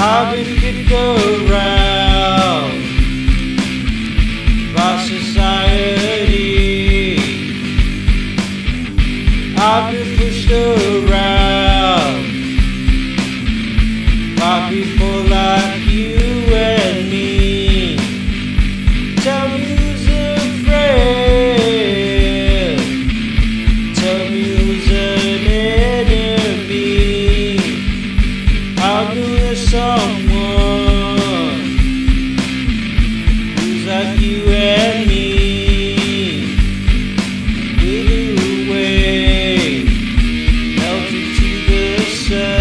How did it go round? like you and me. Away, melted to the sun.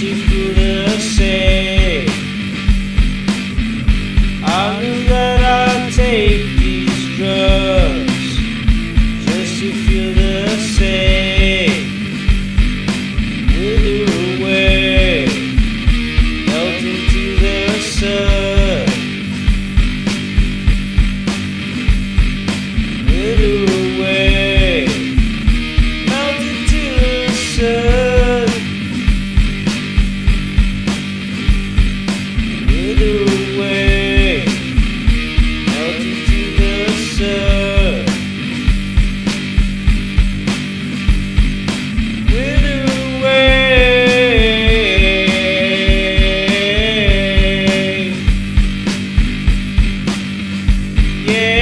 she's good. Wither away. Yeah.